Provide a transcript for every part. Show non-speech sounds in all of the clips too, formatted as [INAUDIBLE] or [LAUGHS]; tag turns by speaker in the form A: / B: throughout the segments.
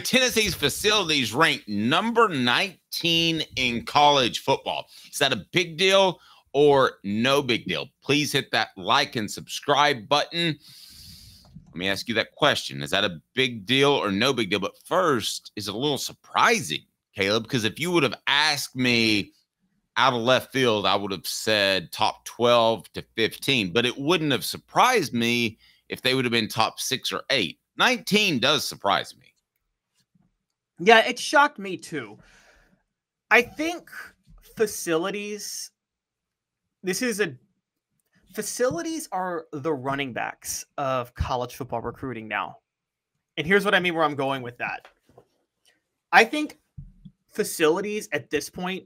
A: Tennessee's facilities ranked number 19 in college football. Is that a big deal or no big deal? Please hit that like and subscribe button. Let me ask you that question. Is that a big deal or no big deal? But first, is it a little surprising, Caleb? Because if you would have asked me out of left field, I would have said top 12 to 15, but it wouldn't have surprised me if they would have been top six or eight. 19 does surprise me.
B: Yeah, it shocked me too. I think facilities, this is a facilities are the running backs of college football recruiting now. And here's what I mean where I'm going with that. I think facilities at this point,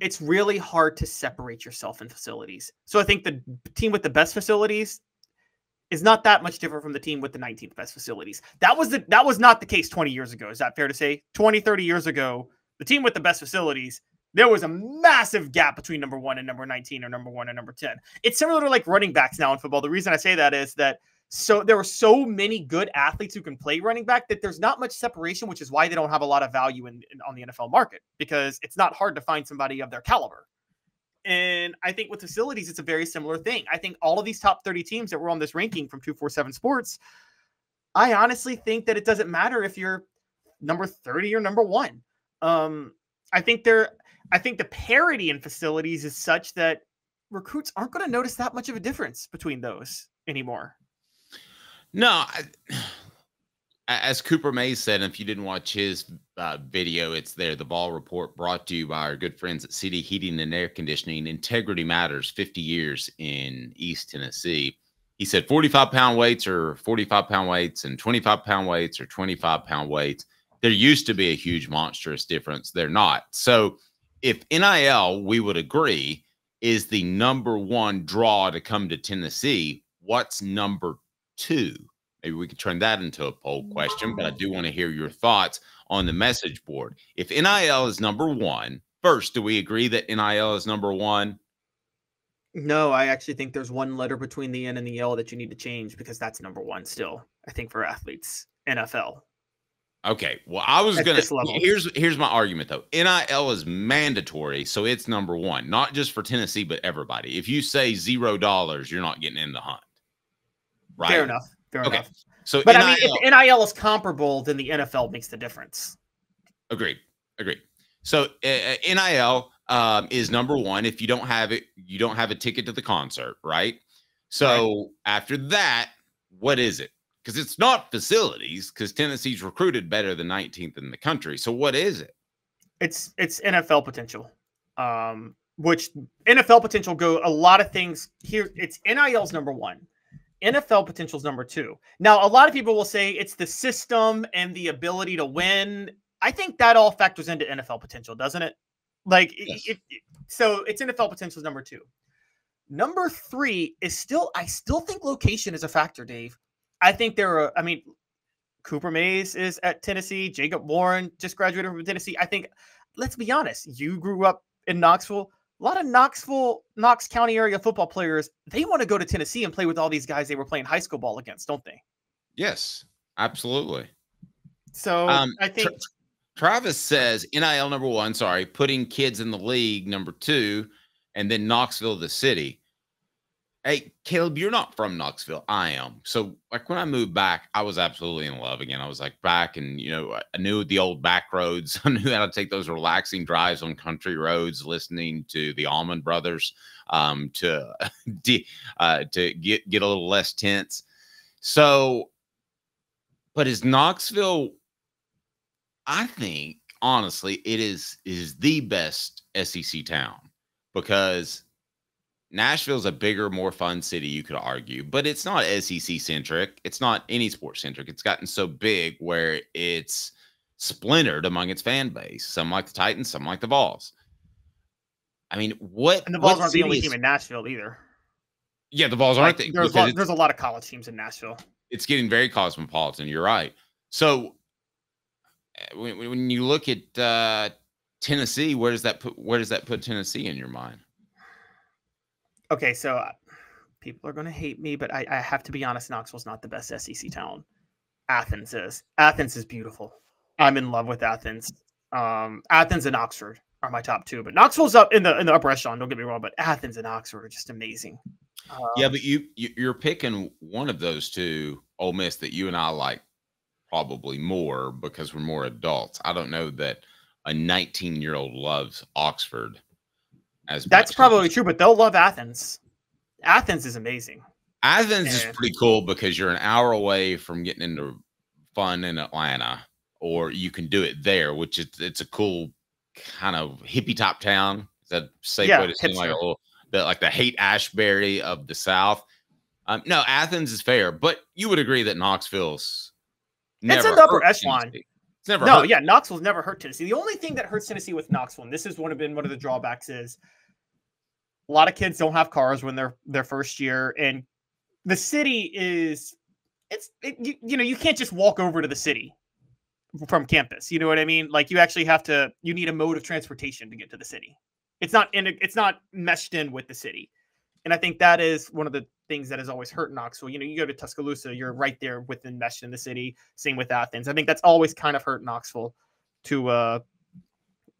B: it's really hard to separate yourself in facilities. So I think the team with the best facilities is not that much different from the team with the 19th best facilities. That was the that was not the case 20 years ago. Is that fair to say? 20, 30 years ago, the team with the best facilities, there was a massive gap between number 1 and number 19 or number 1 and number 10. It's similar to like running backs now in football. The reason I say that is that so there are so many good athletes who can play running back that there's not much separation, which is why they don't have a lot of value in, in on the NFL market because it's not hard to find somebody of their caliber. And I think with facilities, it's a very similar thing. I think all of these top 30 teams that were on this ranking from 247 Sports, I honestly think that it doesn't matter if you're number 30 or number one. Um, I think there, I think the parity in facilities is such that recruits aren't going to notice that much of a difference between those anymore.
A: No, I, as Cooper Mays said, if you didn't watch his uh, video, it's there. The Ball Report brought to you by our good friends at City Heating and Air Conditioning. Integrity matters 50 years in East Tennessee. He said 45 pound weights or 45 pound weights and 25 pound weights or 25 pound weights. There used to be a huge monstrous difference. They're not. So if NIL, we would agree, is the number one draw to come to Tennessee, what's number two? Maybe we could turn that into a poll question, but I do want to hear your thoughts on the message board. If NIL is number one, first, do we agree that NIL is number one?
B: No, I actually think there's one letter between the N and the L that you need to change because that's number one still. I think for athletes, NFL.
A: Okay, well, I was At gonna. Here's here's my argument though. NIL is mandatory, so it's number one, not just for Tennessee, but everybody. If you say zero dollars, you're not getting in the hunt.
B: Right. Fair enough. Fair okay. enough. So, but NIL, I mean, if NIL is comparable, then the NFL makes the difference.
A: Agreed. Agreed. So uh, NIL um, is number one. If you don't have it, you don't have a ticket to the concert, right? So right. after that, what is it? Because it's not facilities. Because Tennessee's recruited better than 19th in the country. So what is it?
B: It's it's NFL potential. Um, which NFL potential go a lot of things here. It's NIL's number one. NFL potential is number two. Now, a lot of people will say it's the system and the ability to win. I think that all factors into NFL potential, doesn't it? Like, yes. it, it, so it's NFL potential is number two. Number three is still, I still think location is a factor, Dave. I think there are, I mean, Cooper Mays is at Tennessee. Jacob Warren just graduated from Tennessee. I think, let's be honest, you grew up in Knoxville a lot of Knoxville, Knox County area football players, they want to go to Tennessee and play with all these guys they were playing high school ball against, don't they?
A: Yes, absolutely.
B: So um, I think Tra-
A: Travis says NIL number one, sorry, putting kids in the league number two, and then Knoxville, the city. Hey, Caleb, you're not from Knoxville. I am. So, like when I moved back, I was absolutely in love again. I was like back, and you know, I knew the old back roads. [LAUGHS] I knew how to take those relaxing drives on country roads, listening to the Allman Brothers, um, to [LAUGHS] uh, to get get a little less tense. So, but is Knoxville? I think honestly, it is is the best SEC town because Nashville's a bigger, more fun city, you could argue, but it's not SEC centric. It's not any sport centric. It's gotten so big where it's splintered among its fan base. Some like the Titans, some like the Vols. I mean, what?
B: And the Vols aren't the only team in Nashville either.
A: Yeah, the Vols aren't.
B: Like, there's, a lot, there's a lot of college teams in Nashville.
A: It's getting very cosmopolitan. You're right. So eh, when, when you look at uh, Tennessee, where does that put? Where does that put Tennessee in your mind?
B: Okay, so uh, people are going to hate me, but I, I, have to be honest. Knoxville's not the best SEC town. Athens is. Athens is beautiful. I'm in love with Athens. Um, Athens and Oxford are my top two, but Knoxville's up in the in the upper echelon. Don't get me wrong, but Athens and Oxford are just amazing.
A: Um, yeah, but you, you are picking one of those two, Ole Miss, that you and I like probably more because we're more adults. I don't know that a 19 year old loves Oxford
B: as that's probably true, but they'll love Athens. Athens is amazing.
A: Athens and... is pretty cool because you're an hour away from getting into fun in Atlanta, or you can do it there, which is it's a cool kind of hippie top town. Is that safe yeah, way to say like a little the like the Haight Ashbury of the South? Um, no, Athens is fair, but you would agree that Knoxville's
B: never it's an upper echelon. It's never no, hurt. yeah, Knoxville's never hurt Tennessee. The only thing that hurts Tennessee with Knoxville, and this has one of been one of the drawbacks, is a lot of kids don't have cars when they're their first year, and the city is it's it, you, you know you can't just walk over to the city from campus. You know what I mean? Like you actually have to you need a mode of transportation to get to the city. It's not in it's not meshed in with the city. And I think that is one of the things that has always hurt Knoxville. You know, you go to Tuscaloosa, you're right there within meshed in the city. Same with Athens. I think that's always kind of hurt Knoxville to uh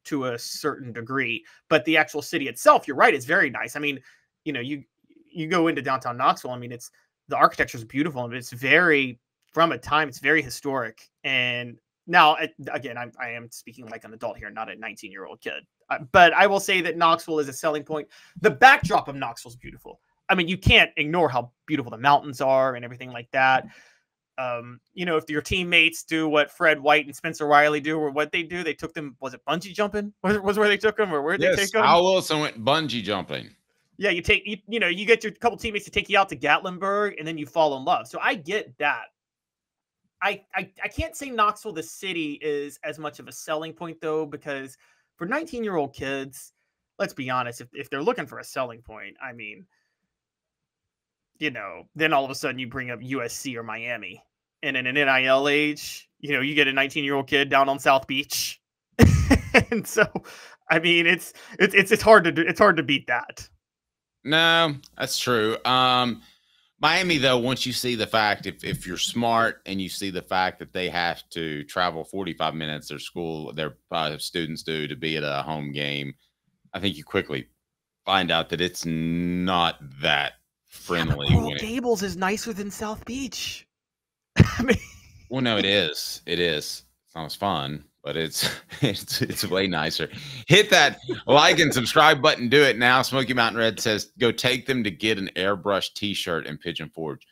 B: to a certain degree. But the actual city itself, you're right, it's very nice. I mean, you know, you you go into downtown Knoxville. I mean, it's the architecture is beautiful and it's very from a time it's very historic and now again I'm, I am speaking like an adult here not a 19 year old kid uh, but i will say that knoxville is a selling point the backdrop of knoxville is beautiful I mean, you can't ignore how beautiful the mountains are and everything like that. Um, you know, if your teammates do what Fred White and Spencer Riley do, or what they do, they took them. Was it bungee jumping? [LAUGHS] Was, was where they took them, or where did yes, they take them?
A: Al Wilson went bungee jumping.
B: Yeah, you take you, you know you get your couple teammates to take you out to Gatlinburg, and then you fall in love. So I get that. I, I I can't say Knoxville, the city, is as much of a selling point though, because for 19 year old kids, let's be honest, if, if they're looking for a selling point, I mean, you know, then all of a sudden you bring up USC or Miami. And in an NIL age, you know, you get a 19 year old kid down on South Beach. [LAUGHS] and so, I mean, it's, it's, it's, it's hard to do, it's hard to beat that.
A: No, that's true. Um, Miami, though, once you see the fact, if, if you're smart and you see the fact that they have to travel 45 minutes, their school, their uh, students do to be at a home game, I think you quickly find out that it's not that friendly.
B: Yeah, Coral Gables is nicer than South Beach. [LAUGHS] I
A: mean, well, no, it is. It is. It's not as fun, but it's [LAUGHS] it's it's way nicer. Hit that like and subscribe button. Do it now. Smoky Mountain Red says, "Go take them to get an airbrush T-shirt in Pigeon Forge."